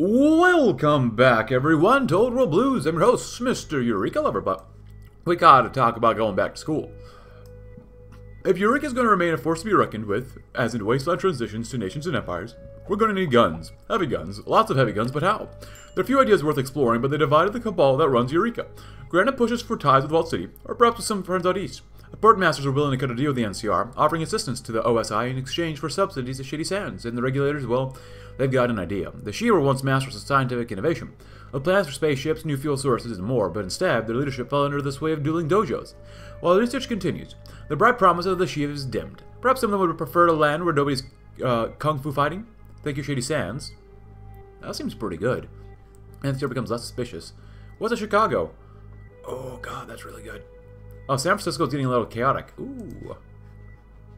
Welcome back, everyone, to Old World Blues. I'm your host, Mr. Eureka Loverbutt. We gotta talk about going back to school. If Eureka is to remain a force to be reckoned with, as in wasteland transitions to nations and empires, we're to need guns. Heavy guns. Lots of heavy guns, but how? There are a few ideas worth exploring, but they divided the cabal that runs Eureka. Granite pushes for ties with Vault City, or perhaps with some friends out east. The port masters are willing to cut a deal with the NCR, offering assistance to the OSI in exchange for subsidies to Shady Sands, and the regulators, well, they've got an idea. The Shi were once masters of scientific innovation, with plans for spaceships, new fuel sources, and more, but instead, their leadership fell under this way of dueling dojos. While the research continues, the bright promise of the Shi is dimmed. Perhaps some of them would prefer to land where nobody's uh, kung fu fighting? Thank you, Shady Sands. That seems pretty good. And NCR becomes less suspicious. What's a Chicago? Oh god, that's really good. Oh, San Francisco's getting a little chaotic. Ooh.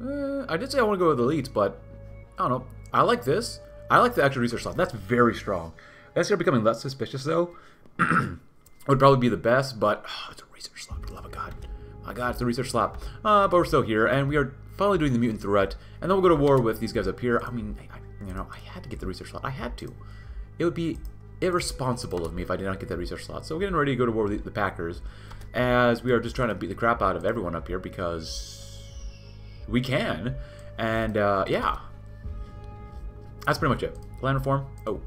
Uh, I did say I want to go with elites, but I don't know. I like this. I like the extra research slot. That's very strong. That's becoming less suspicious, though. would probably be the best, but oh, it's a research slot. For the love of God. My God, it's a research slot. Uh, but we're still here, and we are finally doing the mutant threat, and then we'll go to war with these guys up here. I mean, I, you know, I had to get the research slot. I had to. It would be irresponsible of me if I did not get that research slot. So we're getting ready to go to war with the Packers as we are just trying to beat the crap out of everyone up here because we can. And, uh, yeah. That's pretty much it. Land reform. Oh.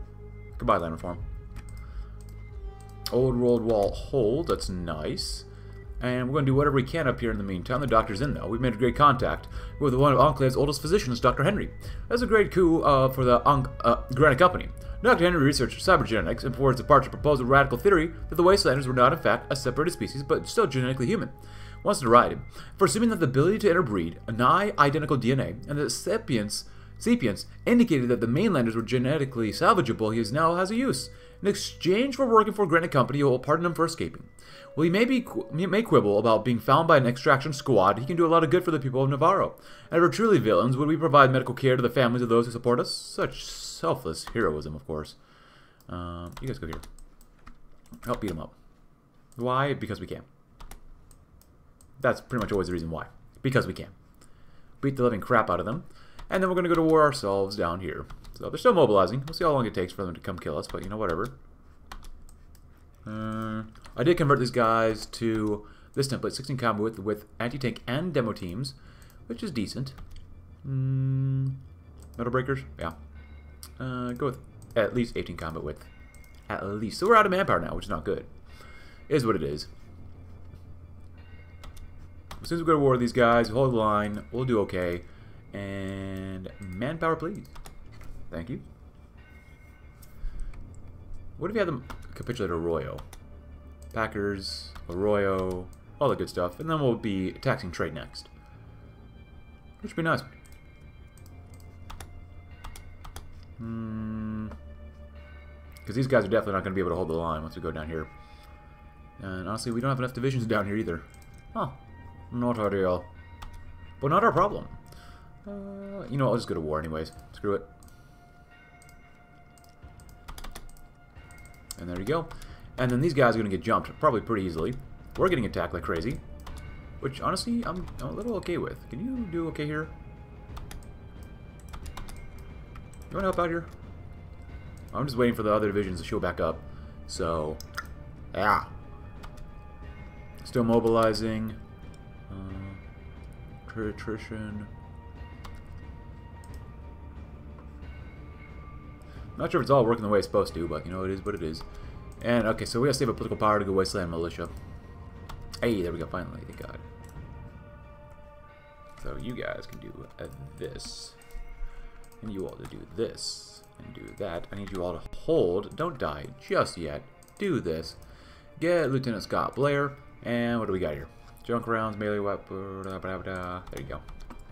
Goodbye, land reform. Old world wall hold. That's nice. And we're going to do whatever we can up here in the meantime. The doctor's in, though. We've made a great contact with one of Enclave's oldest physicians, Dr. Henry. That's a great coup uh, for the Unc uh, Granite Company. Dr. Henry researched cybergenetics and before his departure proposed a radical theory that the Wastelanders were not in fact a separated species but still genetically human. Once derided for assuming that the ability to interbreed a nigh-identical DNA and the sapiens, sapiens indicated that the mainlanders were genetically salvageable, he now has a use. In exchange for working for Granite Company, he will pardon him for escaping. While he may, be, may quibble about being found by an extraction squad, he can do a lot of good for the people of Navarro. And if we're truly villains, would we provide medical care to the families of those who support us? Such selfless heroism, of course. Um, you guys go here. Help beat him up. Why? Because we can. That's pretty much always the reason why. Because we can. Beat the living crap out of them. And then we're going to go to war ourselves down here. So they're still mobilizing. We'll see how long it takes for them to come kill us, but you know, whatever. Uh, I did convert these guys to this template, 16 combat with, with anti-tank and demo teams, which is decent. Mm, metal breakers? Yeah. Uh, go with at least 18 combat width. At least. So we're out of manpower now, which is not good. Is what it is. As soon as we go to war with these guys, hold the line, we'll do okay. And manpower, please. Thank you. What if you had them capitulate Arroyo? Packers, Arroyo, all the good stuff. And then we'll be taxing trade next. Which would be nice. Hmm. Because these guys are definitely not going to be able to hold the line once we go down here. And honestly, we don't have enough divisions down here either. Huh. Not ideal. But not our problem. Uh, you know, I'll just go to war anyways. Screw it. And there you go. And then these guys are going to get jumped probably pretty easily. We're getting attacked like crazy. Which, honestly, I'm, I'm a little okay with. Can you do okay here? You want to help out here? I'm just waiting for the other divisions to show back up. So, yeah. Still mobilizing. Uh, attrition. Not sure if it's all working the way it's supposed to, but you know, it is what it is. And, okay, so we gotta save a political power to go Wasteland Militia. Hey, there we go, finally, thank God. So you guys can do this. And you all to do this. And do that. I need you all to hold. Don't die just yet. Do this. Get Lieutenant Scott Blair. And what do we got here? Junk rounds, melee weapon. Blah, blah, blah, there you go.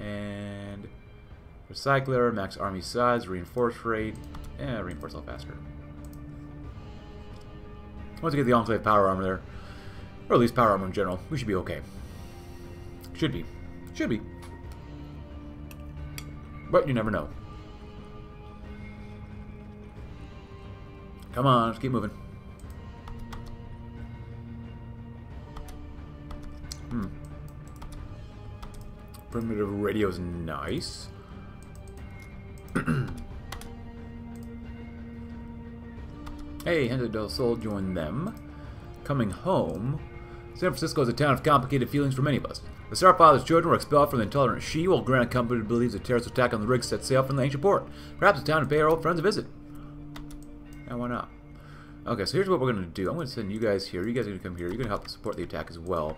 And Recycler, max army size, reinforce rate. Yeah, reinforce all faster. Once we get the Enclave power armor there, or at least power armor in general, we should be okay. Should be. Should be. But you never know. Come on, let's keep moving. Hmm. Primitive is nice. Hey, Gente del Sol joined them. Coming home. San Francisco is a town of complicated feelings for many of us. The Starfather's children were expelled from the intolerant Shi, while Granite Company believes a terrorist attack on the rig set sail from the ancient port. Perhaps it's time to pay our old friends a visit. And why not? Okay, so here's what we're going to do. I'm going to send you guys here. You guys are going to come here. You're going to help support the attack as well.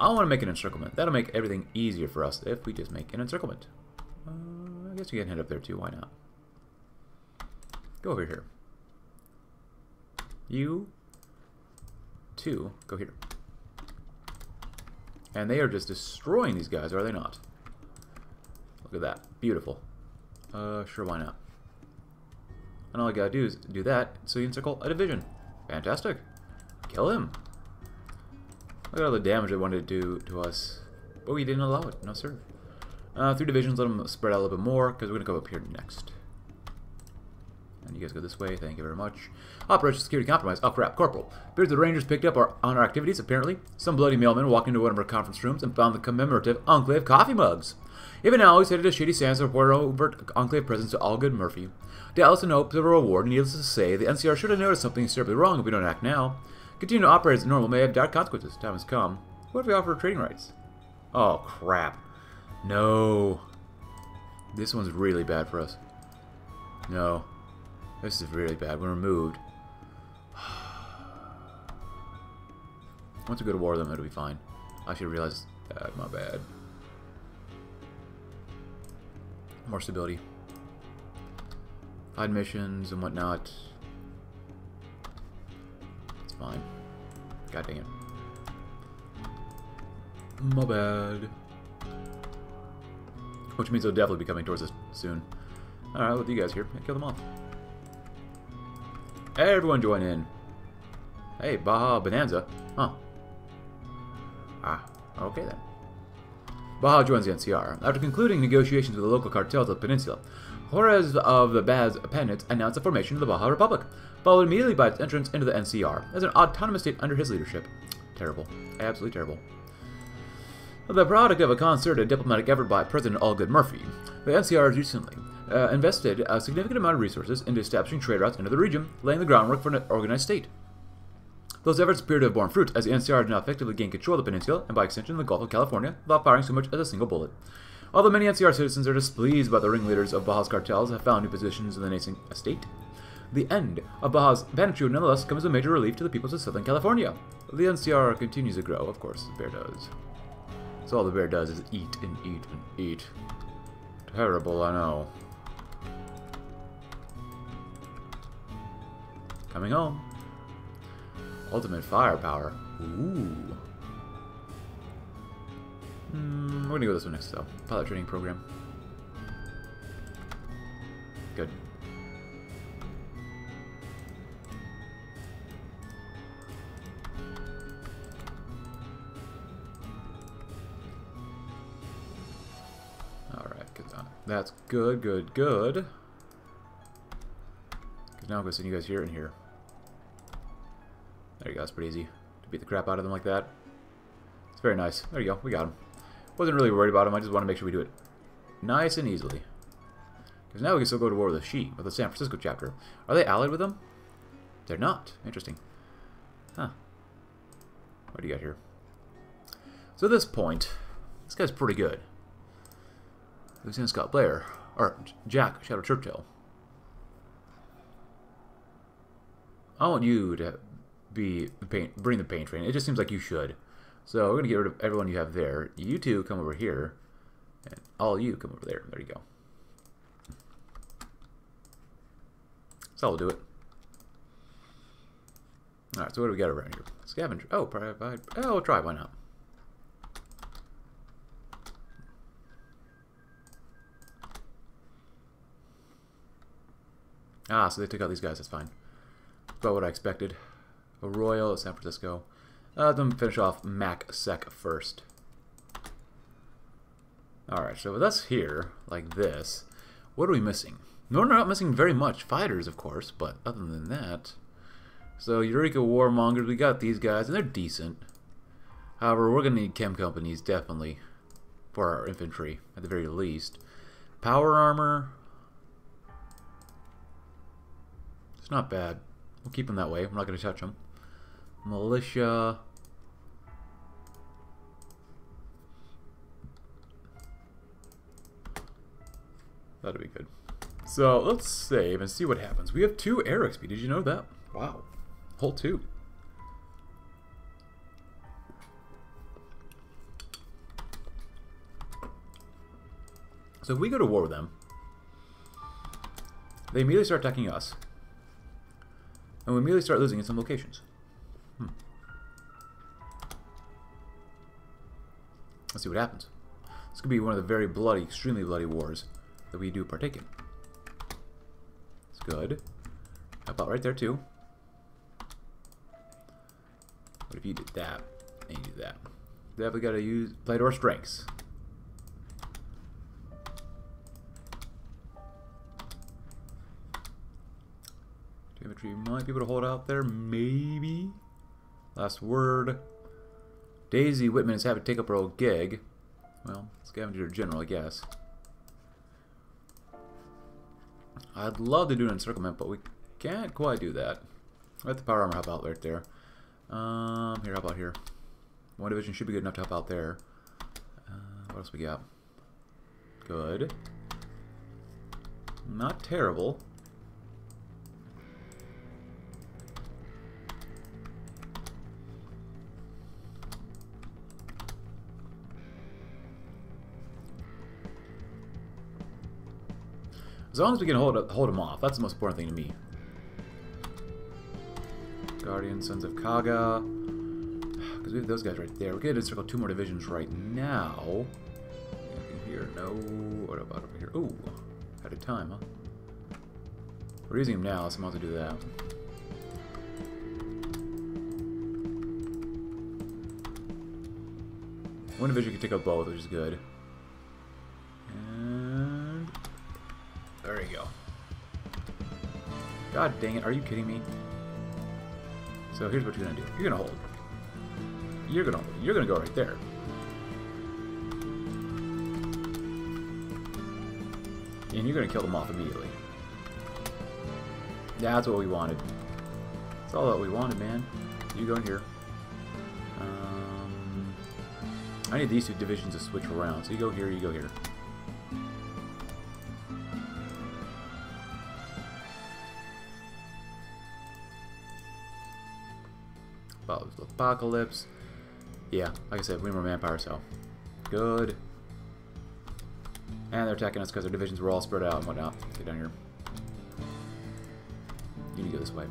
I want to make an encirclement. That'll make everything easier for us if we just make an encirclement. Uh, I guess you can head up there too. Why not? Go over here. You, two, go here. And they are just destroying these guys, are they not? Look at that. Beautiful. Uh, sure, why not? And all I gotta do is do that, so you encircle a division. Fantastic. Kill him. Look at all the damage they wanted to do to us. But we didn't allow it. No, sir. Uh, three divisions, let them spread out a little bit more, because we're going to go up here next. And you guys go this way, thank you very much. Operation Security Compromise. Oh crap, Corporal. Appears the Rangers picked up our, on our activities, apparently. Some bloody mailman walked into one of our conference rooms and found the commemorative Enclave coffee mugs. Even now, he's headed to Shady Sands to report overt Enclave presence to Allgood Murphy. Dallas in hopes of a reward, needless to say, the NCR should have noticed something terribly wrong if we don't act now. Continue to operate as normal may have dire consequences. Time has come. What if we offer trading rights? Oh, crap. No. This one's really bad for us. No. This is really bad. We're removed. Once we go to war with them, it'll be fine. I should realize that. My bad. More stability. Hide missions and whatnot. It's fine. God dang it. My bad. Which means they'll definitely be coming towards us soon. Alright, with you guys here. Kill them off. Everyone join in. Hey, Baja Bonanza. Huh. Ah, okay then. Baja joins the NCR. After concluding negotiations with the local cartels of the peninsula, Juarez of the Baz Pendants announced the formation of the Baja Republic, followed immediately by its entrance into the NCR as an autonomous state under his leadership. Terrible. Absolutely terrible. The product of a concerted diplomatic effort by President Allgood Murphy, the NCR has recently uh, invested a significant amount of resources into establishing trade routes into the region, laying the groundwork for an organized state. Those efforts appear to have borne fruit, as the NCR has now effectively gained control of the peninsula, and by extension the Gulf of California, without firing so much as a single bullet. Although many NCR citizens are displeased by the ringleaders of Baja's cartels have found new positions in the nascent state, the end of Baja's banishment nonetheless comes as a major relief to the peoples of Southern California. The NCR continues to grow, of course, bear does. All the bear does is eat and eat and eat. Terrible, I know. Coming home. Ultimate firepower. Ooh. Hmm, we're gonna go this one next though. Pilot training program. Good. That's good, good, good. Because now I'm going to send you guys here and here. There you go, that's pretty easy to beat the crap out of them like that. It's very nice. There you go, we got him. Wasn't really worried about him, I just want to make sure we do it nice and easily. Because now we can still go to war with the Shi, with the San Francisco chapter. Are they allied with them? They're not. Interesting. Huh. What do you got here? So at this point, this guy's pretty good. Lieutenant Scott Blair, or Jack Shadow Churchill. I want you to be the paint, bring the paint train. It just seems like you should. So we're gonna get rid of everyone you have there. You two come over here, and all you come over there. There you go. So we'll do it. All right. So what do we got around here? Scavenger. Oh, provide. Oh, we'll try. Why not? Ah, so they took out these guys. That's fine. About what I expected. A Royal at San Francisco. Uh, let them finish off Mac Sec first. Alright, so with us here, like this, what are we missing? No, we're not missing very much. Fighters, of course, but other than that... So, Eureka Warmongers, we got these guys, and they're decent. However, we're going to need chem companies, definitely, for our infantry, at the very least. Power armor... It's not bad. We'll keep them that way. We're not going to touch them. Militia. That'll be good. So let's save and see what happens. We have two air XP. Did you know that? Wow. Whole two. So if we go to war with them, they immediately start attacking us. And we immediately start losing in some locations. Hmm. Let's see what happens. This could be one of the very bloody, extremely bloody wars that we do partake in. It's good. How about right there too? What if you did that and you do that? Definitely got to use our strengths. Infantry might be able to hold out there, maybe. Last word. Daisy Whitman is having to take up her old gig. Well, scavenger general, I guess. I'd love to do an encirclement, but we can't quite do that. Let the power armor help out right there. Um, here, how about here? One division should be good enough to help out there. Uh, what else we got? Good. Not terrible. As long as we can hold hold them off, that's the most important thing to me. Guardian, Sons of Kaga. Because we have those guys right there. We could encircle two more divisions right now. Here, no. What about over here? Ooh, out of time, huh? We're using them now, so I'm about to do that. One division can take out both, which is good. God dang it, are you kidding me? So here's what you're gonna do. You're gonna hold. You're gonna hold. You're gonna go right there. And you're gonna kill them off immediately. That's what we wanted. That's all that we wanted, man. You go in here. Um, I need these two divisions to switch around. So you go here, you go here. Apocalypse. Yeah, like I said, we were Manpower, so good. And they're attacking us because their divisions were all spread out and whatnot. Get down here. You need to go this way.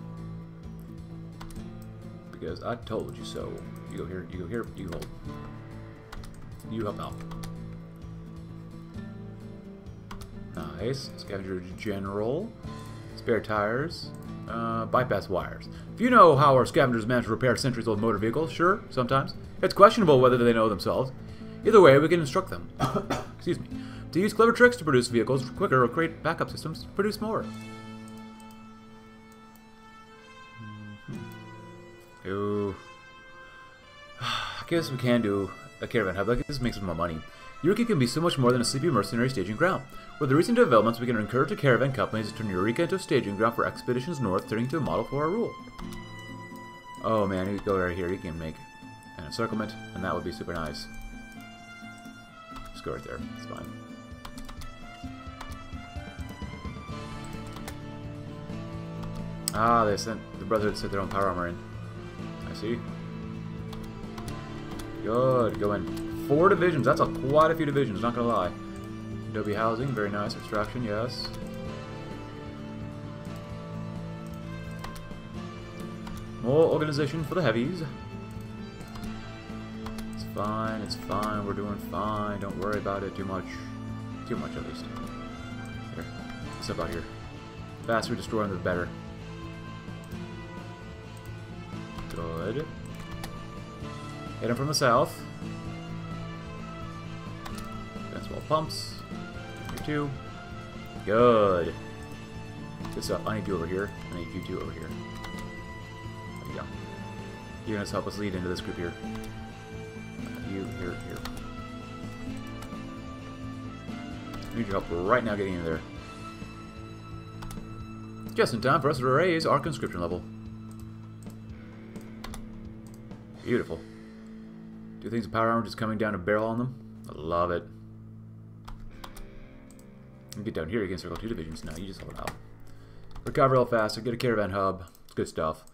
Because I told you so. You go here, you go here, you hold. You help out. Nice. Scavenger General. Spare tires. Uh, bypass wires. If you know how our scavengers manage to repair centuries-old motor vehicles, sure, sometimes. It's questionable whether they know themselves. Either way, we can instruct them. Excuse me. To use clever tricks to produce vehicles quicker or create backup systems to produce more. Mm-hmm. Ooh. I guess we can do a caravan hub. Like this makes us more money. Eureka can be so much more than a sleepy mercenary staging ground. With the recent developments, we can encourage the caravan companies to turn Eureka into a staging ground for expeditions north, turning to a model for our rule. Oh man, you go right here, you can make an encirclement, and that would be super nice. Just go right there, it's fine. Ah, they sent the Brotherhood sent their own power armor in. I see. Good, go in. Four divisions. That's a quite a few divisions, not gonna lie. Adobe housing, very nice. Extraction, yes. More organization for the heavies. It's fine, it's fine, we're doing fine. Don't worry about it too much. Too much, at least. Here, what's up out here? The faster we destroy them, the better. Good. Hit him from the south. pumps. Here too. Good. Good stuff. Uh, I need you over here. I need you two over here. There you go. You're gonna help us lead into this group here. You here, here. Need your help right now getting in there. Just in time for us to raise our conscription level. Beautiful. Do things with power armor just coming down a barrel on them? I love it. You get down here, you can circle two divisions. No, you just hold out. Recover real faster, get a caravan hub. It's good stuff.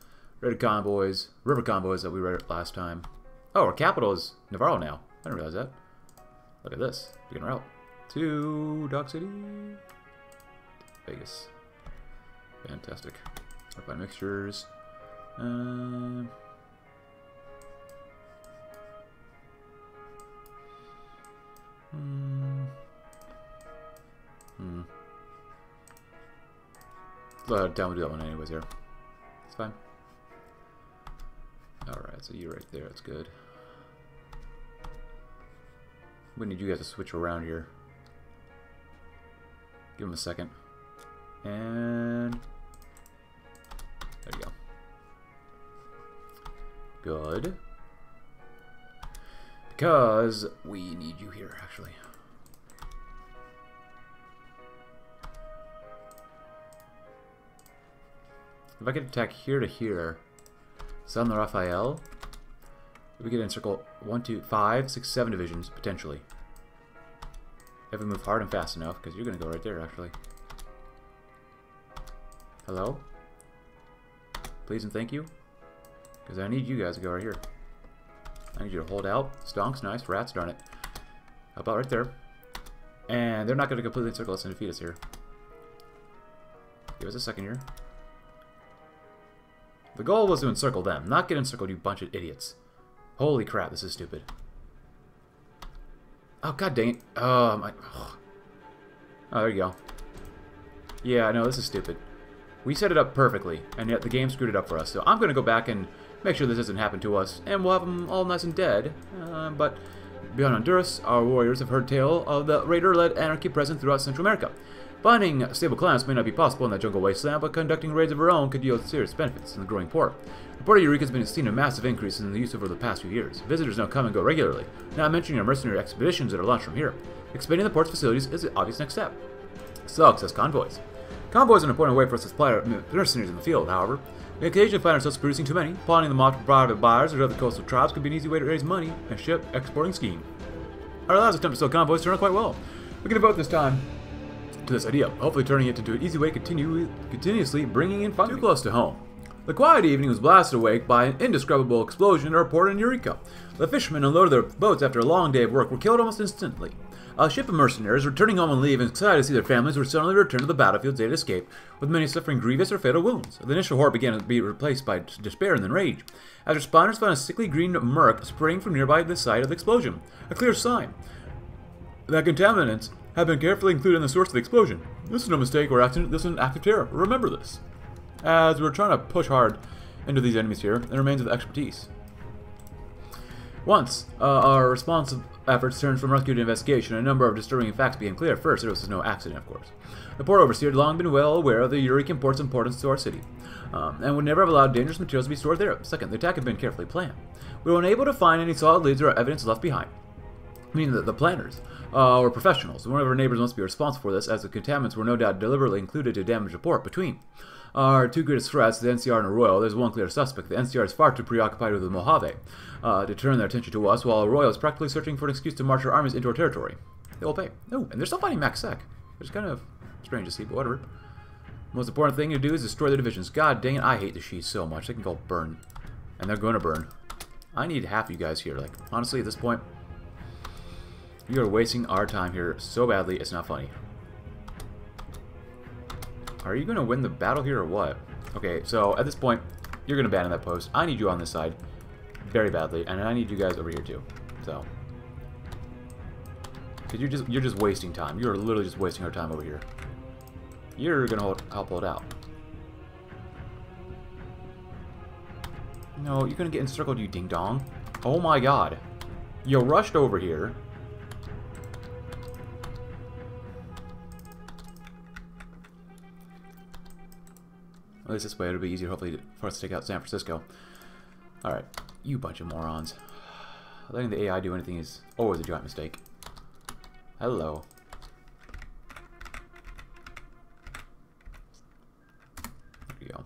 Rated convoys, river convoys that we read last time. Oh, our capital is Navarro now. I didn't realize that. Look at this. We can route to Dock City. Vegas. Fantastic. Apply mixtures. Um, Uh, down, we'll do that one anyways here. It's fine. Alright, so you right there, that's good. We need you guys to switch around here. Give him a second. And... There you go. Good. Because we need you here, actually. If I could attack here to here, San Rafael, we could encircle one, two, five, six, seven divisions, potentially. If we move hard and fast enough, because you're going to go right there, actually. Hello? Please and thank you. Because I need you guys to go right here. I need you to hold out. Stonks, nice. Rats, darn it. How about right there? And they're not going to completely encircle us and defeat us here. Give us a second here. The goal was to encircle them, not get encircled, you bunch of idiots. Holy crap, this is stupid. Oh, god dang it. Oh, my... Oh, there you go. Yeah, I know, this is stupid. We set it up perfectly, and yet the game screwed it up for us. So I'm going to go back and make sure this doesn't happen to us, and we'll have them all nice and dead. Uh, but beyond Honduras, our warriors have heard tale of the raider-led anarchy present throughout Central America. Finding stable clans may not be possible in that jungle wasteland, but conducting raids of our own could yield serious benefits in the growing port. The port of Eureka has been seen a massive increase in the use over the past few years. Visitors now come and go regularly, not mentioning our mercenary expeditions that are launched from here. Expanding the port's facilities is the obvious next step. Sucks as convoys. Convoys are an important way for us to supply our mercenaries in the field, however. We occasionally find ourselves producing too many. Pawning them off to private buyers or other coastal tribes could be an easy way to raise money and ship exporting scheme. Our last attempt to sell convoys turned out quite well. We can devote this time to this idea, hopefully turning it into an easy way continue continuously bringing in funding. Too close to home. The quiet evening was blasted awake by an indescribable explosion in our port in Eureka. The fishermen unloaded their boats after a long day of work were killed almost instantly. A ship of mercenaries returning home on leave and excited to see their families were suddenly returned to the battlefields they had escaped, with many suffering grievous or fatal wounds. The initial horror began to be replaced by despair and then rage, as responders found a sickly green murk spraying from nearby the site of the explosion, a clear sign that contaminants had been carefully included in the source of the explosion. This is no mistake or accident, this is an act of terror. Remember this. As we're trying to push hard into these enemies here, it remains with expertise. Once uh, our response efforts turned from rescue to investigation, a number of disturbing facts became clear. First, there was no accident, of course. The port overseer had long been well aware of the Eureka port's importance to our city, um, and would never have allowed dangerous materials to be stored there. Second, the attack had been carefully planned. We were unable to find any solid leads or evidence left behind, meaning that the planners uh, professionals. One of our neighbors must be responsible for this, as the contaminants were no doubt deliberately included to damage the port. Between our two greatest threats, the NCR and Arroyo, there's one clear suspect. The NCR is far too preoccupied with the Mojave uh, to turn their attention to us, while Arroyo is practically searching for an excuse to march our armies into our territory. They will pay. Oh, and they're still fighting Max Sec. It's kind of strange to see, but whatever. Most important thing to do is destroy the divisions. God dang it, I hate the Shi so much. They can go burn. And they're going to burn. I need half you guys here. Like, honestly, at this point, you are wasting our time here so badly, it's not funny. Are you going to win the battle here or what? Okay, so at this point, you're going to abandon that post. I need you on this side very badly, and I need you guys over here too. So, because you're just you're just wasting time. You're literally just wasting our time over here. You're gonna hold, help hold out. No, you're gonna get encircled, you ding dong. Oh my god. You rushed over here. At least this way it'll be easier, hopefully, for us to take out San Francisco. Alright, you bunch of morons. Letting the AI do anything is always a giant mistake. Hello. There you go.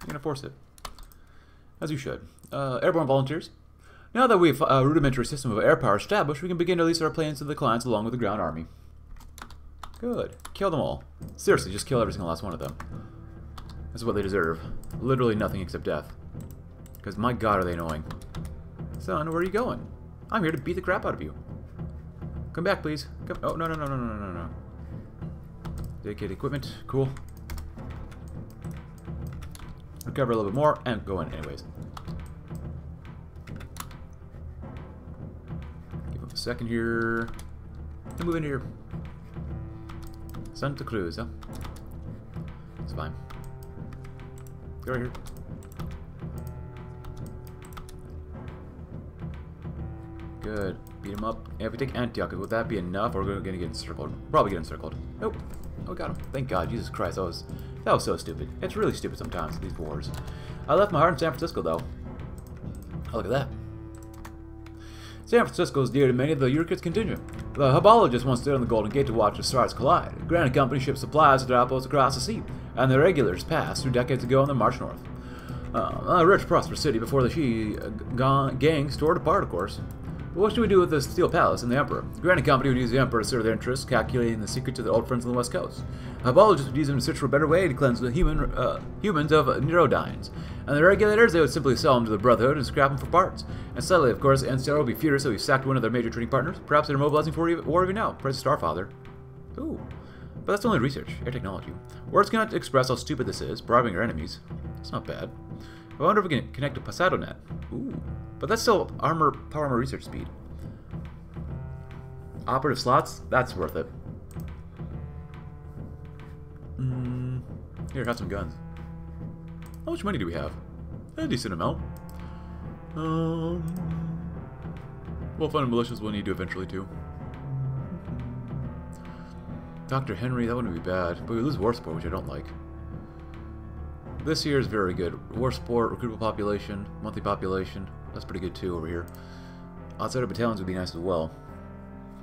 You're gonna force it. As you should. Uh, airborne volunteers. Now that we've a rudimentary system of air power established, we can begin to release our planes to the clients along with the ground army. Good. Kill them all. Seriously, just kill every single last one of them. That's what they deserve. Literally nothing except death. Because my god are they annoying. Son, where are you going? I'm here to beat the crap out of you. Come back, please. Come oh, no, no, no, no, no, no, no. Dedicated equipment. Cool. Recover a little bit more and go in anyways. Give him a second here. And move in here. Santa Cruz, huh? It's fine. Go right here. Good. Beat him up. Yeah, if we take Antioch, would that be enough? Or are we're gonna get encircled? Probably get encircled. Nope. Oh, we got him. Thank God. Jesus Christ, that was that was so stupid. It's really stupid sometimes, these wars. I left my heart in San Francisco, though. Oh, look at that. San Francisco is dear to many of the Yurkits contingent. The Hubologists once stood on the Golden Gate to watch the stars collide. Granite Company shipped supplies to their outposts across the sea, and the regulars passed through decades ago on their march north. Uh, a rich, prosperous city before the Shi uh, gangs tore it apart, of course. But what should we do with the Steel Palace and the Emperor? The Granite Company would use the Emperor to serve their interests, calculating the secret to their old friends on the West Coast. Hubologists would use them to search for a better way to cleanse the human uh, humans of neurodynes. And the regulators, they would simply sell them to the Brotherhood and scrap them for parts. And suddenly, of course, NCR would be furious that we sacked one of their major trading partners. Perhaps they're mobilizing for war even now. Press Starfather. Ooh. But that's only research, air technology. Words cannot express how stupid this is, bribing our enemies. It's not bad. I wonder if we can connect to PasadoNet. Ooh. But that's still armor, power armor research speed. Operative slots? That's worth it. Mm, here, have some guns. How much money do we have? A decent amount. Um, well-funded militias we'll need to eventually too. Dr. Henry, that wouldn't be bad, but we lose war support, which I don't like. This year is very good. War support, recruitable population, monthly population. That's pretty good too over here. Outside of battalions would be nice as well.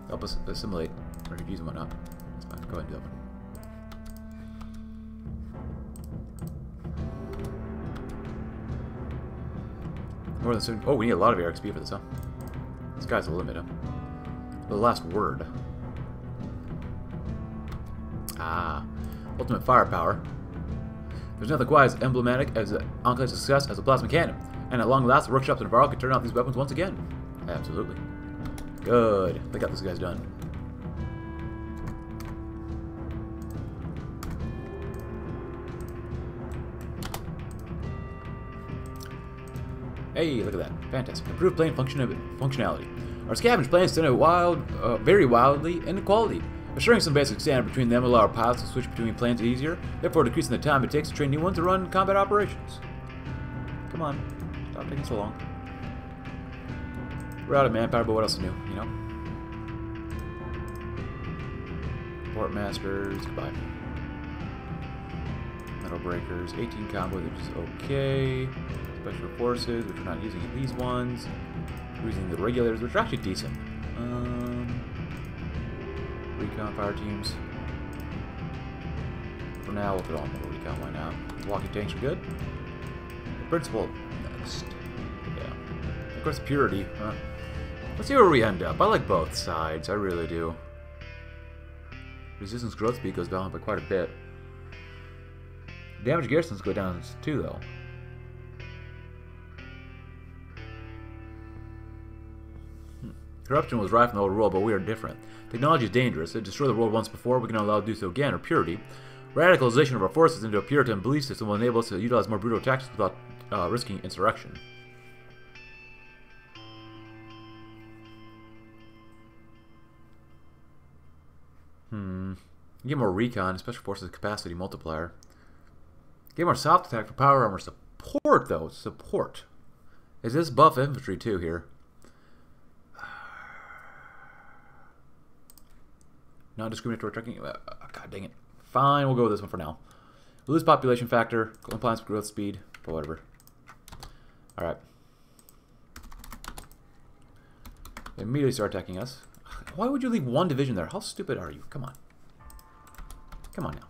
Help us assimilate refugees and whatnot. That's fine. Go ahead and do that one. More than seven. Oh, we need a lot of ARXP for this, huh? This guy's the limit, huh? The last word. Ah. Ultimate firepower. There's nothing quite as emblematic as an Enclave's success as a plasma cannon. And at long last, the workshops in Navarro can turn out these weapons once again. Absolutely. Good. They got these guys done. Hey, look at that. Fantastic. Improved plane function functionality. Our scavenge planes stand out wild, uh, very wildly in quality. Assuring some basic standard between them allow our pilots to switch between planes easier, therefore decreasing the time it takes to train new ones to run combat operations. Come on. Stop taking so long. We're out of manpower, but what else is new, you know? Port Masters, goodbye. Metal Breakers, 18 combo, which is okay. Special Forces, which we're not using these ones. We're using the regulators, which are actually decent. Um, recon fire teams. For now, we'll put on the recon, why not? Walking tanks are good. Principal, next. Yeah. Of course, Purity, huh? Let's see where we end up. I like both sides, I really do. Resistance growth speed goes down by quite a bit. Damage garrisons go down too, though. Corruption was rife in the old world, but we are different. Technology is dangerous. It destroyed the world once before, we can allow it to do so again, or purity. Radicalization of our forces into a Puritan belief system will enable us to utilize more brutal tactics without uh, risking insurrection. Hmm. Get more recon, special forces capacity multiplier. Get more soft attack for power armor support, though. Support. Is this buff infantry, too, here? Non-discriminatory tracking. Uh, God dang it. Fine, we'll go with this one for now. Lose population factor, compliance growth speed, but whatever. Alright. They immediately start attacking us. Why would you leave one division there? How stupid are you? Come on. Come on now.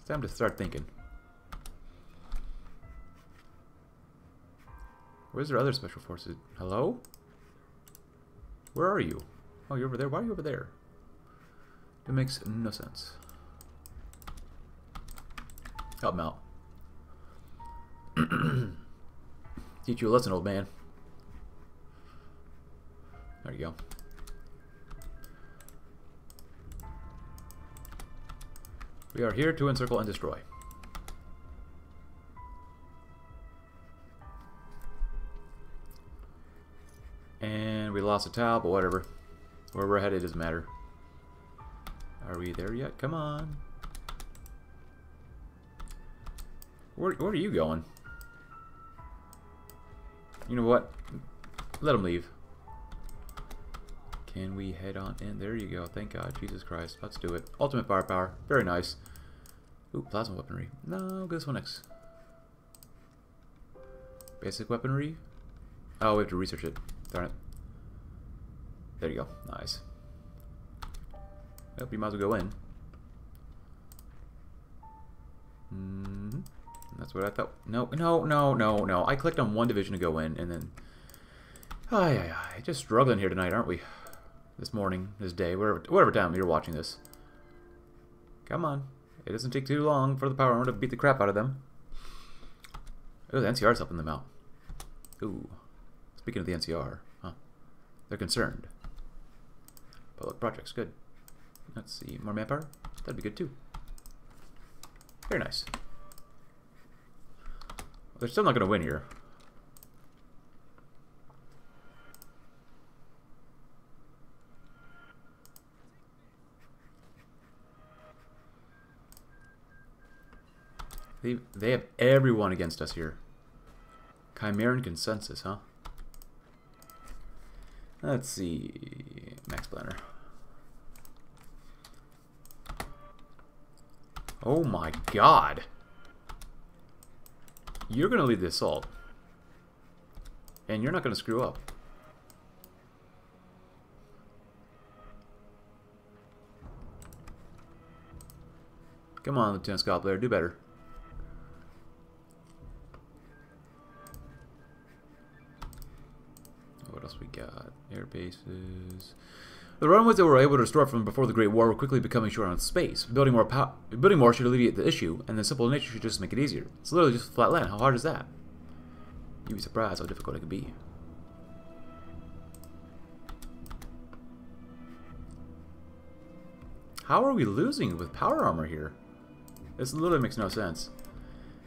It's time to start thinking. Where's their other special forces? Hello? Where are you? Oh, you're over there? Why are you over there? It makes no sense. Help him out. Teach you a lesson, old man. There you go. We are here to encircle and destroy. And we lost a towel, but whatever. Where we're headed doesn't matter. Are we there yet? Come on. Where, where are you going? You know what? Let them leave. Can we head on in? There you go. Thank God. Jesus Christ. Let's do it. Ultimate firepower. Very nice. Ooh, plasma weaponry. No, this one next. Basic weaponry. Oh, we have to research it. Darn it. There you go. Nice. Yep, you might as well go in. Mm -hmm. That's what I thought. No, no, no, no, no. I clicked on one division to go in, and then... Ay. Just struggling here tonight, aren't we? This morning, this day, whatever, whatever time you're watching this. Come on. It doesn't take too long for the power armor to beat the crap out of them. Oh, the NCR's helping them out. Ooh. Speaking of the NCR, huh? They're concerned. Public projects, good. Let's see, more manpower? That'd be good too. Very nice. They're still not going to win here. They, they have everyone against us here. Chimeran consensus, huh? Let's see. Max Planner. Oh my god. You're going to lead the assault. And you're not going to screw up. Come on, Lieutenant Scott Blair, do better. What else we got? Air bases. The runways that were able to restore from before the Great War were quickly becoming short on space. Building more, building more should alleviate the issue, and the simple nature should just make it easier. It's literally just flat land. How hard is that? You'd be surprised how difficult it could be. How are we losing with power armor here? This literally makes no sense.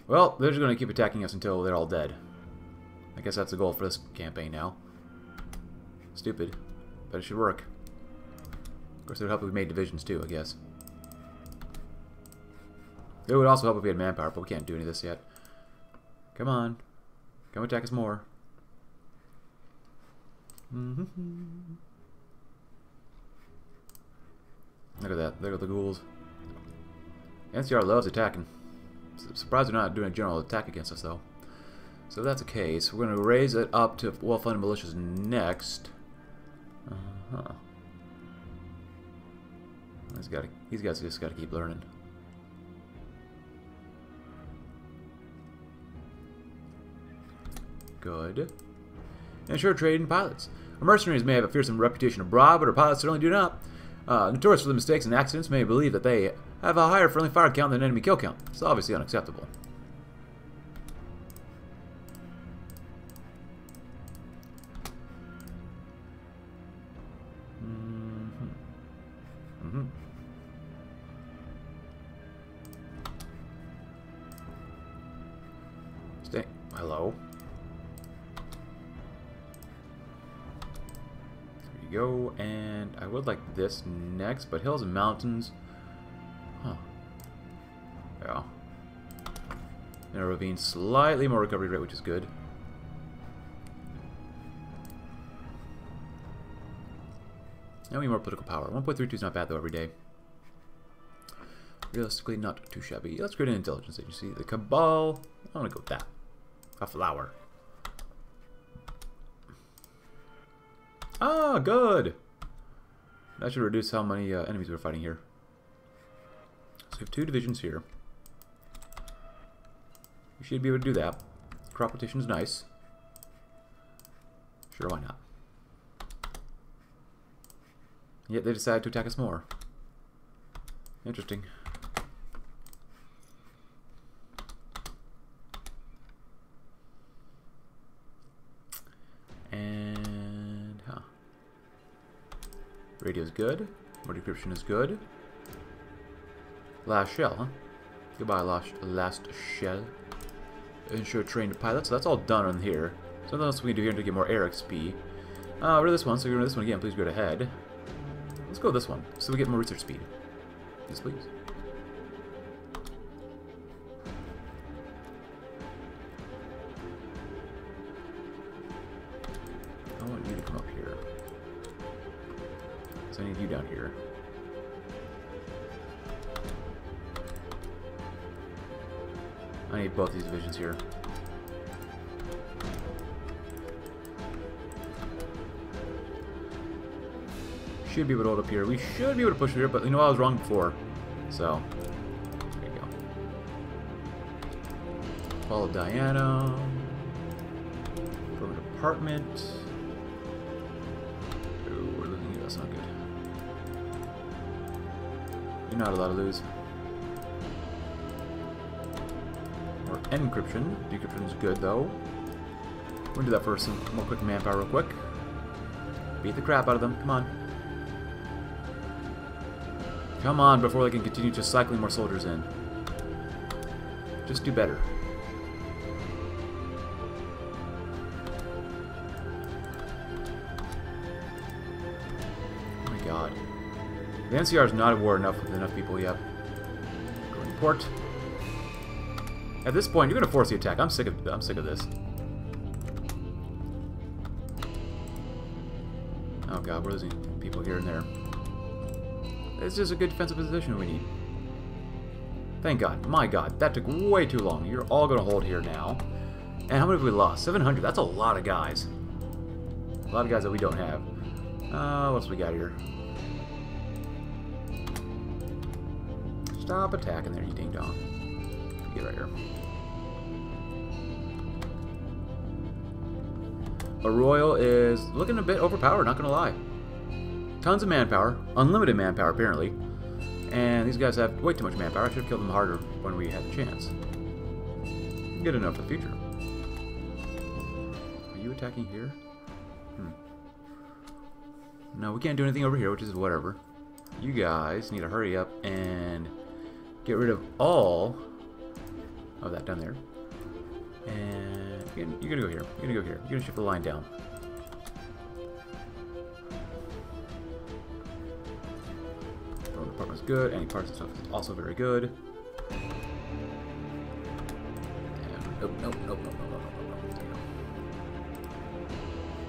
Well, they're just going to keep attacking us until they're all dead. I guess that's the goal for this campaign now. Stupid, but it should work. Of course, it would help if we made divisions too, I guess. It would also help if we had manpower, but we can't do any of this yet. Come on. Come attack us more. Mm -hmm. Look at that. Look at the ghouls. NCR loves attacking. Surprised they're not doing a general attack against us, though. So that's the case, we're going to raise it up to well-funded militias next. Uh-huh. He's got. He's got. Just got to keep learning. Good. Ensure trade in pilots. Our mercenaries may have a fearsome reputation abroad, but our pilots certainly do not. Uh, notorious for the mistakes and accidents, may believe that they have a higher friendly fire count than enemy kill count. It's obviously unacceptable. This next, but hills and mountains. Huh. Yeah. And a ravine, slightly more recovery rate, which is good. Now we need more political power. 1.32 is not bad, though, every day. Realistically, not too shabby. Let's create an intelligence agency. The Cabal. I want to go with that. A flower. Ah, good! That should reduce how many uh, enemies we're fighting here. So we have two divisions here. We should be able to do that. Crop rotation is nice. Sure, why not? Yet they decide to attack us more. Interesting. And, huh. Radio's good. More decryption is good. Last shell, huh? Goodbye, last, last shell. Ensure trained pilots. So that's all done on here. Something else we can do here to get more air XP. Uh, rid of this one, so you're this one again. Please go ahead. Let's go this one, so we get more research speed. Yes, please. Here. Should be able to hold up here. We should be able to push here, but you know I was wrong before. So, there you go. Follow Diana. From an apartment. Ooh, we're losing. That's not good. You're not allowed to lose. Encryption. Decryption is good, though. We're gonna do that for some more quick manpower real quick. Beat the crap out of them. Come on. Come on, before they can continue just cycling more soldiers in. Just do better. Oh my god. The NCR is not at war enough with enough people yet. Going port. At this point, you're gonna force the attack. I'm sick of I'm sick of this. Oh god, we're losing people here and there. This is a good defensive position we need. Thank God. My God, that took way too long. You're all to hold here now. And how many have we lost? 700. That's a lot of guys. A lot of guys that we don't have. Uh, what else we got here? Stop attacking there, you ding-dong. Get right here. Is looking a bit overpowered, not gonna lie. Tons of manpower. Unlimited manpower, apparently. And these guys have way too much manpower. I should have killed them harder when we had the chance. Good enough for the future. Are you attacking here? Hmm. No, we can't do anything over here, which is whatever. You guys need to hurry up and get rid of all of that down there. And you're gonna go here. You're gonna go here. You're gonna shift the line down. Department's good. Any parts and stuff is also very good.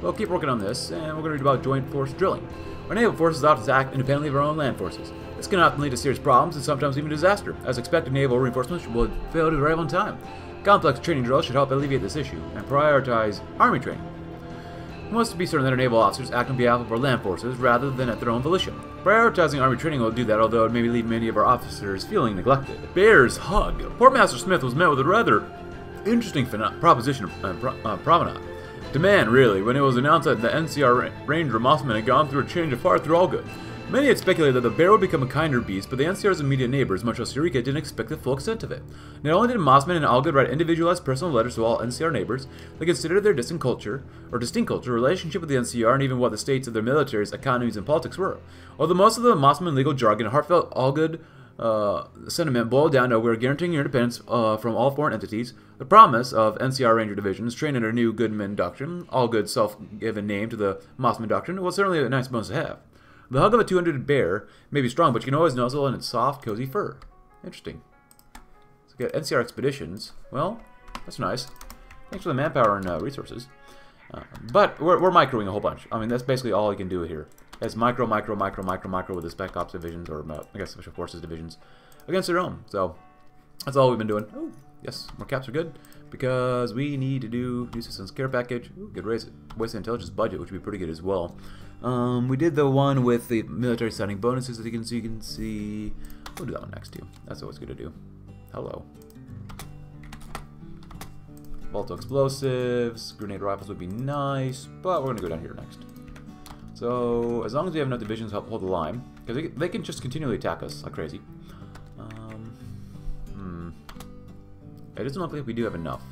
Well, keep working on this, and we're going to read about joint force drilling. Our naval forces often act independently of our own land forces. This can often lead to serious problems and sometimes even disaster. As expected, naval reinforcements will fail to arrive on time. Complex training drills should help alleviate this issue and prioritize army training. We must be certain that our naval officers act on behalf of our land forces rather than at their own volition. Prioritizing Army training will do that, although it may leave many of our officers feeling neglected. Bear's Hug. Portmaster Smith was met with a rather interesting proposition uh, pro uh, promenade. Demand, really, when it was announced that the NCR Ranger Mossman had gone through a change of heart through Allgood. Many had speculated that the bear would become a kinder beast, but the NCR's immediate neighbors, much as Eureka, didn't expect the full extent of it. Not only did Mossman and Allgood write individualized personal letters to all NCR neighbors, they considered their distant culture, or distinct culture, relationship with the NCR, and even what the states of their militaries, economies, and politics were. Although most of the Mossman legal jargon heartfelt Allgood uh, sentiment boiled down to we're guaranteeing your independence uh, from all foreign entities. The promise of NCR Ranger divisions trained under new Goodman doctrine, all good self-given name to the Mossman doctrine, was certainly a nice bonus to have. The hug of a 200 bear may be strong, but you can always nuzzle in its soft, cozy fur. Interesting. So get NCR expeditions. Well, that's nice. Thanks for the manpower and uh, resources. Uh, but we're, we're microing a whole bunch. I mean, that's basically all you can do here. It's micro, micro, micro, micro, micro with the Spec Ops divisions, or uh, I guess Special Forces divisions, against their own. So that's all we've been doing. Oh, yes, more caps are good because we need to do new systems care package. Ooh, good raise. Waste intelligence budget, which would be pretty good as well. Um, we did the one with the military signing bonuses that you can see. You can see. We'll do that one next too. That's always good to do. Hello. Volatile explosives, grenade rifles would be nice, but we're gonna go down here next. So, as long as we have enough divisions to help hold the line, because they, they, can just continually attack us like crazy. Um, hmm. It doesn't look like we do have enough.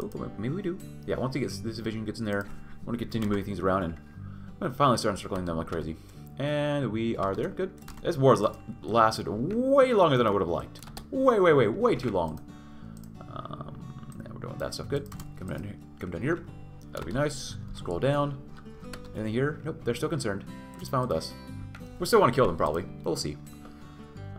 Oh, maybe we do. Yeah, once he gets this division gets in there, I want to continue moving things around, and I'm going to finally start circling them like crazy. And we are there. Good. This war has lasted way longer than I would have liked. Way, way, way, way too long. Um, and we're doing that stuff good. Come down here. Come down here. That'll be nice. Scroll down. Anything here? Nope, they're still concerned. Just fine with us. We still want to kill them, probably. But we'll see.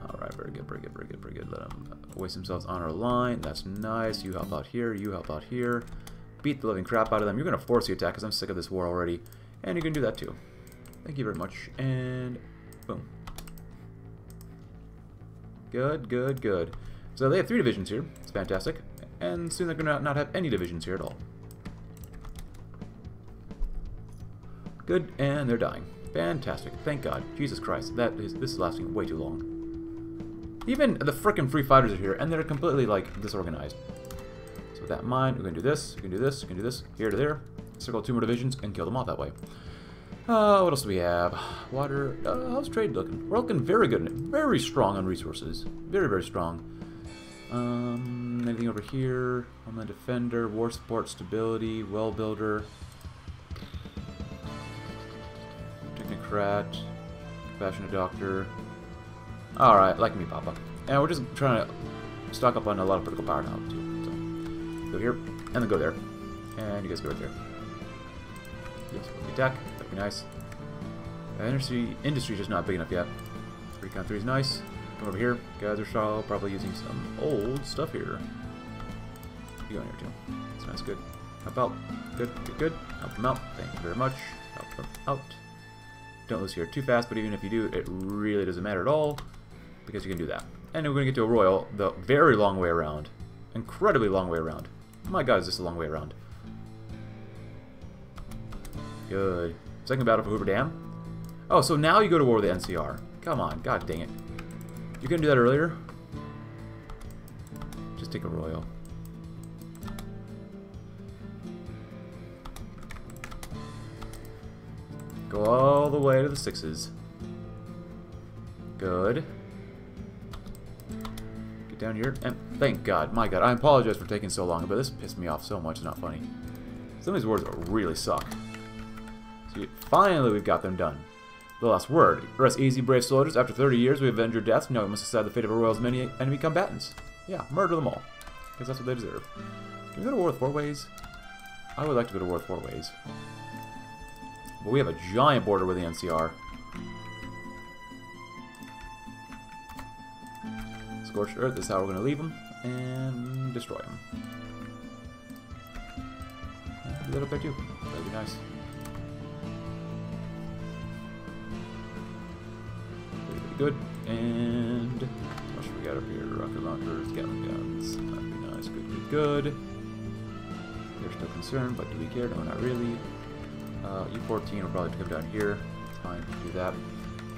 Alright, very good, very good, very good, very good. Let them uh, waste themselves on our line. That's nice. You help out here. You help out here. Beat the living crap out of them. You're going to force the attack because I'm sick of this war already. And you can do that too. Thank you very much. And boom. Good, good, good. So they have three divisions here. It's fantastic. And soon they're going to not have any divisions here at all. Good, and they're dying. Fantastic. Thank God. Jesus Christ. That is this is lasting way too long. Even the frickin' free fighters are here, and they're completely, like, disorganized. So with that in mind, we're gonna do this, we can do this, we can do this, here to there. Circle two more divisions and kill them all that way. Uh, what else do we have? Water. Uh, how's trade looking? We're looking very good, very strong on resources. Very, very strong. Um, anything over here? Homeland Defender, War Support, Stability, Well Builder. Technocrat, Compassionate Doctor. Alright, like me, Papa. And we're just trying to stock up on a lot of political power now, too. So, go here, and then go there. And you guys go right there. Yes, attack. That'd be nice. Industry, industry's just not big enough yet. Recon 3 is nice. Come over here. Guys are all probably using some old stuff here. You go in here, too. That's nice, good. Help out. Good, good, good. Help them out. Thank you very much. Help them out. Don't lose here too fast, but even if you do, it really doesn't matter at all, because you can do that. And we're going to get to Arroyo the very long way around. Incredibly long way around. My god, is this a long way around. Good. Second battle for Hoover Dam. Oh, so now you go to war with the NCR. Come on, god dang it. You couldn't do that earlier? Just take Arroyo. Go all the way to the sixes. Good. Get down here. And thank God. My God. I apologize for taking so long, but this pissed me off so much. It's not funny. Some of these words really suck. So finally, we've got them done. The last word. Rest easy, brave soldiers. After 30 years, we avenge your deaths. Now we must decide the fate of Arroyo's many enemy combatants. Yeah, murder them all. Because that's what they deserve. Can we go to war with four ways? I would like to go to war with four ways. But we have a giant border with the NCR. Scorched Earth is how we're going to leave them and destroy them. Do that up there too. That'd be nice. Really good. And what should we got up here? Rocket launchers, Gatling guns. That'd be nice. Good, good, good. They're still concerned, but do we care? No, not really. Uh, U14 will probably come down here. It's fine, do that.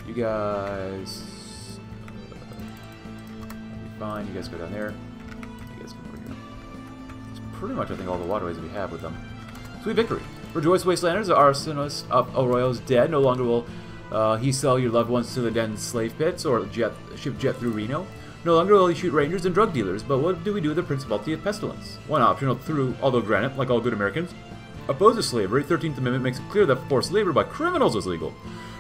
You guys... Uh, be fine. You guys go down there. You guys come over here. It's pretty much, I think, all the waterways we have with them. Sweet victory! Rejoice, Wastelanders! The arsonist of Arroyo dead. No longer will uh, he sell your loved ones to the den slave pits or jet ship jet through Reno. No longer will he shoot rangers and drug dealers, but what do we do with the principality of pestilence? One option, through, although granted, like all good Americans, opposes slavery, 13th Amendment makes it clear that forced labor by criminals is legal.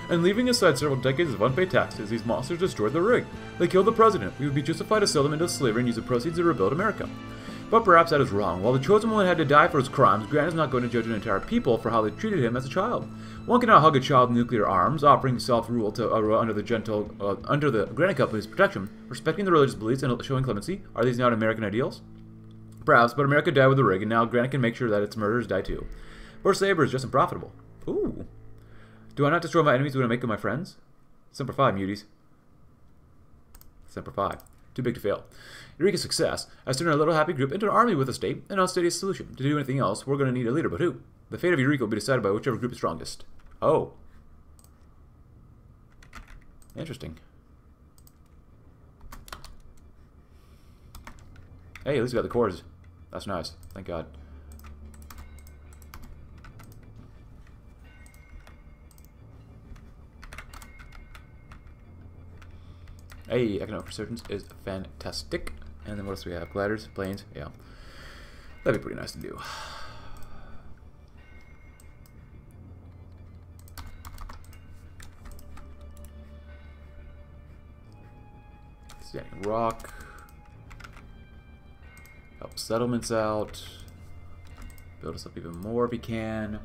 And leaving aside several decades of unpaid taxes, these monsters destroyed the rig. They killed the president. We would be justified to sell them into slavery and use the proceeds to rebuild America. But perhaps that is wrong. While the chosen one had to die for his crimes, Grant is not going to judge an entire people for how they treated him as a child. One cannot hug a child with nuclear arms, offering self-rule to uh, under the gentle uh, under the Granite Company's protection, respecting the religious beliefs and showing clemency. Are these not American ideals? Perhaps, but America died with the rig, and now Granite can make sure that its murderers die too. Forced labor is just unprofitable. Ooh. Do I not destroy my enemies when I make them my friends? Semper Fi, muties. Semper Fi. Too big to fail. Eureka's success has turned our little happy group into an army with a state and unsteady solution. To do anything else, we're going to need a leader, but who? The fate of Eureka will be decided by whichever group is strongest. Oh. Interesting. Hey, at least we got the cores. That's nice. Thank God. Hey, economic resurgence is fantastic. And then what else do we have? Gliders, planes, yeah. That'd be pretty nice to do. Standing rock. Help settlements out. Build us up even more if we can.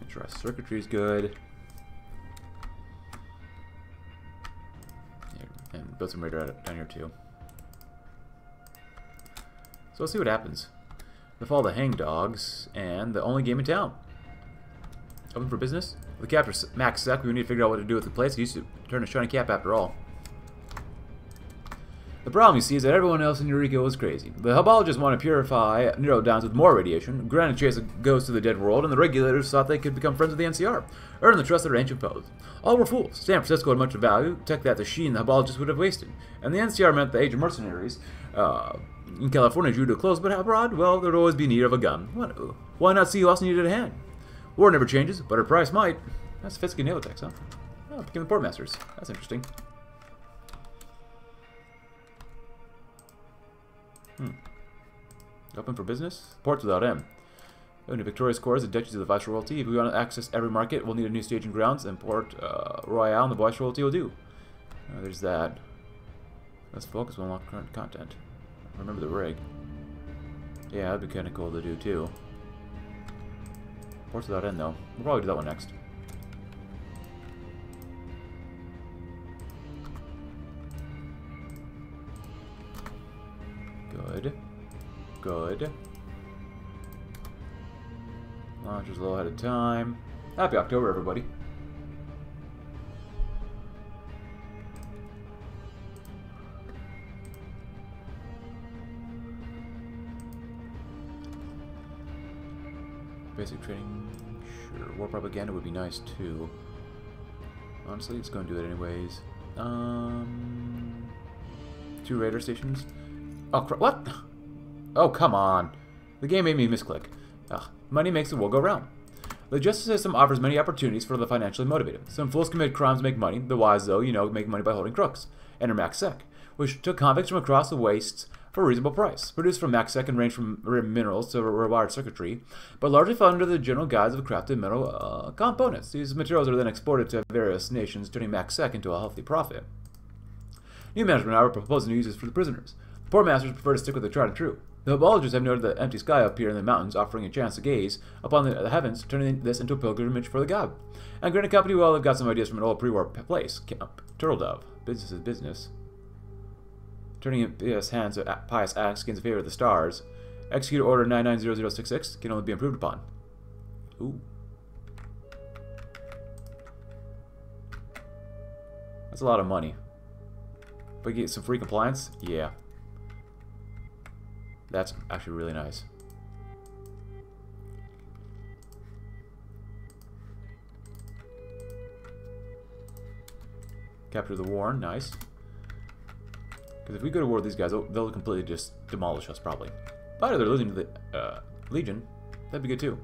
Make sure our circuitry is good. And build some radar down here too. So let's see what happens. The fall of the hangdogs, and the only game in town. Open for business? The capture Max Sec, we need to figure out what to do with the place. He used to turn a shiny cap after all. The problem, you see, is that everyone else in Eureka was crazy. The Hubologists want to purify Nero Downs with more radiation, Granite Chase goes to the dead world, and the regulators thought they could become friends with the NCR, earn the trust of their ancient foes. All were fools. San Francisco had much value, tech that the Sheen the Hubologists would have wasted. And the NCR meant the age of mercenaries. Uh, in California drew to a close, but abroad, well, there'd always be need of a gun. Why not see who else needed a hand? War never changes, but her price might. That's Fisk and Neotex, huh? Oh, became the Portmasters. That's interesting. Hmm. Open for business? Ports without M. Only Victoria's core is Duchy of the Viceroyalty. If we want to access every market, we'll need a new staging grounds, and Port uh, Royale and the Viceroyalty will do. Uh, there's that. Let's focus on current content. Remember the rig. Yeah, that'd be kind of cool to do, too. Ports without N, though. We'll probably do that one next. Good. Good. Launcher's a little ahead of time. Happy October, everybody. Basic training, sure. War propaganda would be nice too. Honestly, it's going to do it anyways. Um, two radar stations. Oh, what? Oh, come on. The game made me misclick. Ugh. Money makes the world go round. The justice system offers many opportunities for the financially motivated. Some fools commit crimes to make money. The wise, though, you know, make money by holding crooks. Enter MaxSec, which took convicts from across the wastes for a reasonable price. Produced from MaxSec and range from rare minerals to rewired circuitry, but largely fell under the general guise of crafted metal uh, components. These materials are then exported to various nations, turning MaxSec into a healthy profit. New management, however, proposing to use this for the prisoners. The Portmasters prefer to stick with the tried and true. The Hubologists have noted the empty sky up here in the mountains, offering a chance to gaze upon the, heavens, turning this into a pilgrimage for the god. And Granite Company, well, they've got some ideas from an old pre-war place, Camp uh, Turtle Dove. Business is business. Turning in pious hands of pious acts against the favor of the stars. Execute Order 990066 can only be improved upon. Ooh. That's a lot of money. But get some free compliance? Yeah. That's actually really nice. Capture the Warren, nice. Because if we go to war with these guys, they'll, they'll, completely just demolish us, probably. But if they're losing to the uh, Legion, that'd be good too.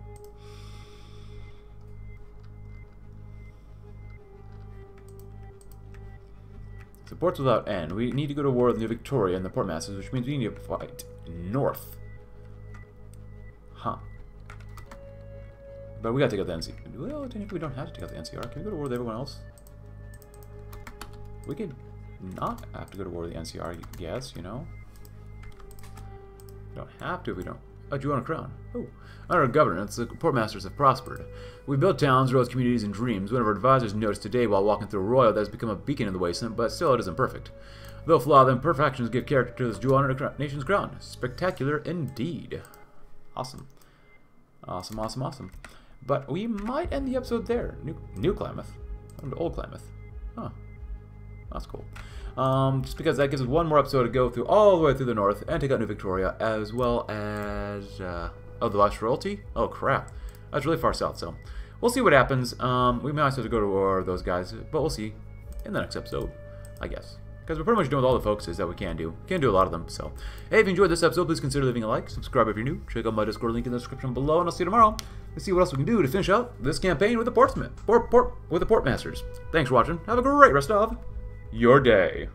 Supports without N. We need to go to war with New Victoria and the Portmasters, which means we need to fight north. Huh. But we gotta take out the NCR. Well, technically we don't have to take out the NCR. Can we go to war with everyone else? We could not have to go to war with the NCR, yes, you know? We don't have to if we don't. Oh, do you want a crown? Oh. Under our governance, the Portmasters have prospered. We built towns, roads, communities, and dreams. One of our advisors noticed today while walking through Arroyo that has become a beacon in the wasteland, but still it isn't perfect. Though flawed, the imperfections give character to this jewel on our nation's crown. Spectacular indeed. Awesome. Awesome, awesome, awesome. But we might end the episode there. New, new Klamath. to Old Klamath. Huh. That's cool. Um, just because that gives us one more episode to go through all the way through the north and take out New Victoria, as well as... Uh, oh, the Viceroyalty? Oh, crap. That's really far south, so... We'll see what happens. Um, we might have to go to war with those guys, but we'll see in the next episode, I guess. Because we're pretty much doing all the focuses that we can do. Can't do a lot of them, so. Hey, if you enjoyed this episode, please consider leaving a like, subscribe if you're new, check out my Discord link in the description below, and I'll see you tomorrow. Let's see what else we can do to finish out this campaign with the Portsmouth, port, port, with the Portmasters. Thanks for watching. Have a great rest of your day.